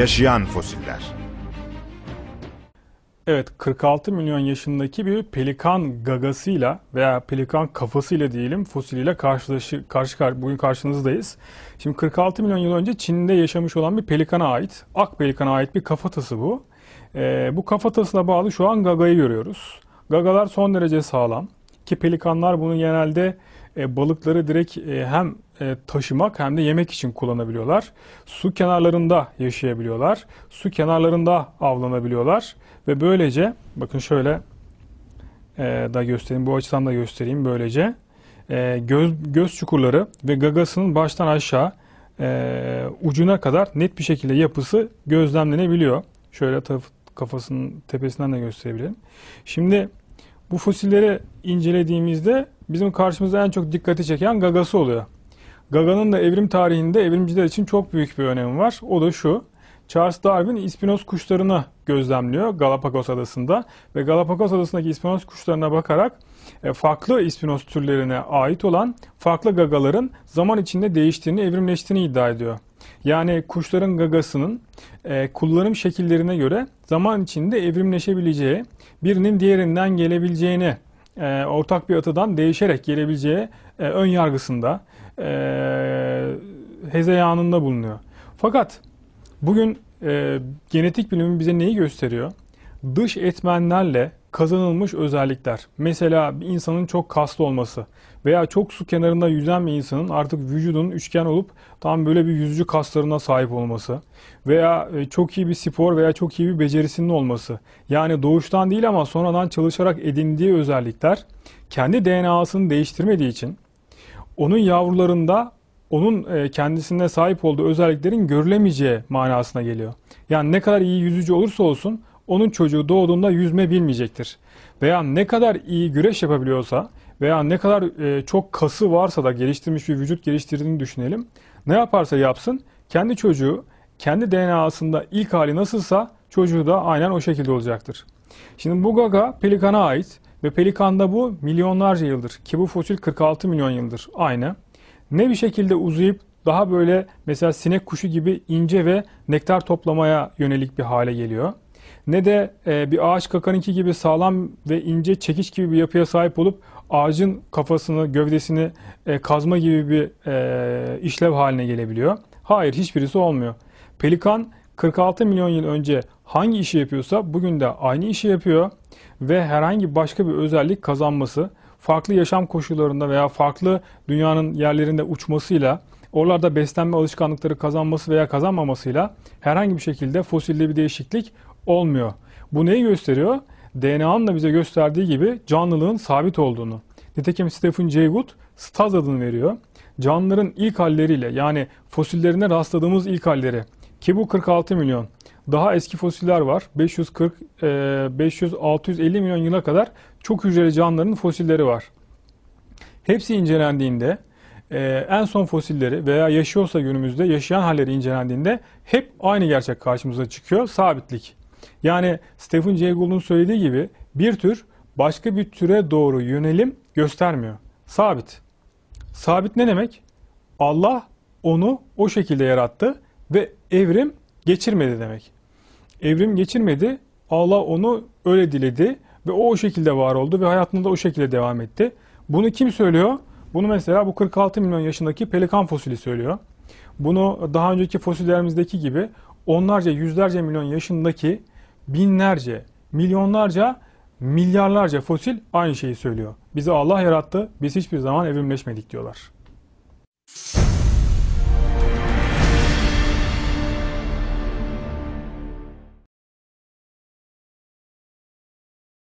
Yaşayan fosiller. Evet 46 milyon yaşındaki bir pelikan gagasıyla veya pelikan kafasıyla diyelim fosiliyle karşılaşı, karşı karşı bugün karşınızdayız. Şimdi 46 milyon yıl önce Çin'de yaşamış olan bir pelikana ait, ak pelikana ait bir kafatası bu. Ee, bu kafatasına bağlı şu an gagayı görüyoruz. Gagalar son derece sağlam ki pelikanlar bunu genelde e, balıkları direkt e, hem e, taşımak hem de yemek için kullanabiliyorlar. Su kenarlarında yaşayabiliyorlar. Su kenarlarında avlanabiliyorlar. Ve böylece bakın şöyle e, da göstereyim bu açıdan da göstereyim böylece e, göz, göz çukurları ve gagasının baştan aşağı e, ucuna kadar net bir şekilde yapısı gözlemlenebiliyor. Şöyle kafasının tepesinden de gösterebilirim. Şimdi bu fosilleri incelediğimizde bizim karşımıza en çok dikkati çeken gagası oluyor. Gaga'nın da evrim tarihinde evrimciler için çok büyük bir önemi var. O da şu. Charles Darwin ispinoz kuşlarını gözlemliyor Galapagos adasında ve Galapagos adasındaki ispinoz kuşlarına bakarak e, farklı ispinoz türlerine ait olan farklı gagaların zaman içinde değiştiğini, evrimleştiğini iddia ediyor. Yani kuşların gagasının e, kullanım şekillerine göre zaman içinde evrimleşebileceği, birinin diğerinden gelebileceğini, e, ortak bir atıdan değişerek gelebileceği ön yargısında, hezeyanında bulunuyor. Fakat Bugün e, genetik bilimin bize neyi gösteriyor? Dış etmenlerle kazanılmış özellikler. Mesela bir insanın çok kaslı olması veya çok su kenarında yüzen bir insanın artık vücudunun üçgen olup tam böyle bir yüzücü kaslarına sahip olması veya e, çok iyi bir spor veya çok iyi bir becerisinin olması. Yani doğuştan değil ama sonradan çalışarak edindiği özellikler kendi DNA'sını değiştirmediği için onun yavrularında onun e, kendisine sahip olduğu özelliklerin görülemeyeceği manasına geliyor. Yani ne kadar iyi yüzücü olursa olsun onun çocuğu doğduğunda yüzme bilmeyecektir. Veya ne kadar iyi güreş yapabiliyorsa veya ne kadar e, çok kası varsa da geliştirmiş bir vücut geliştirdiğini düşünelim. Ne yaparsa yapsın kendi çocuğu kendi DNA'sında ilk hali nasılsa çocuğu da aynen o şekilde olacaktır. Şimdi bu gaga pelikana ait ve pelikanda bu milyonlarca yıldır ki bu fosil 46 milyon yıldır aynı ne bir şekilde uzayıp daha böyle mesela sinek kuşu gibi ince ve nektar toplamaya yönelik bir hale geliyor. Ne de e, bir ağaç kakanınki gibi sağlam ve ince çekiç gibi bir yapıya sahip olup ağacın kafasını, gövdesini e, kazma gibi bir e, işlev haline gelebiliyor. Hayır hiçbirisi olmuyor. Pelikan 46 milyon yıl önce hangi işi yapıyorsa bugün de aynı işi yapıyor ve herhangi başka bir özellik kazanması farklı yaşam koşullarında veya farklı dünyanın yerlerinde uçmasıyla oralarda beslenme alışkanlıkları kazanması veya kazanmamasıyla herhangi bir şekilde fosilde bir değişiklik olmuyor. Bu neyi gösteriyor? DNA'nın da bize gösterdiği gibi canlılığın sabit olduğunu. Nitekim Stephen Jay Gould staz adını veriyor. Canlıların ilk halleriyle yani fosillerine rastladığımız ilk halleri ki bu 46 milyon daha eski fosiller var. 540, 500, 650 milyon yıla kadar çok hücreli canlıların fosilleri var. Hepsi incelendiğinde e, en son fosilleri veya yaşıyorsa günümüzde yaşayan halleri incelendiğinde hep aynı gerçek karşımıza çıkıyor. Sabitlik. Yani Stephen Jay Gould'un söylediği gibi bir tür başka bir türe doğru yönelim göstermiyor. Sabit. Sabit ne demek? Allah onu o şekilde yarattı ve evrim geçirmedi demek. Evrim geçirmedi. Allah onu öyle diledi ve o o şekilde var oldu ve hayatında da o şekilde devam etti. Bunu kim söylüyor? Bunu mesela bu 46 milyon yaşındaki pelikan fosili söylüyor. Bunu daha önceki fosillerimizdeki gibi onlarca, yüzlerce milyon yaşındaki binlerce, milyonlarca, milyarlarca fosil aynı şeyi söylüyor. Bizi Allah yarattı, biz hiçbir zaman evrimleşmedik diyorlar.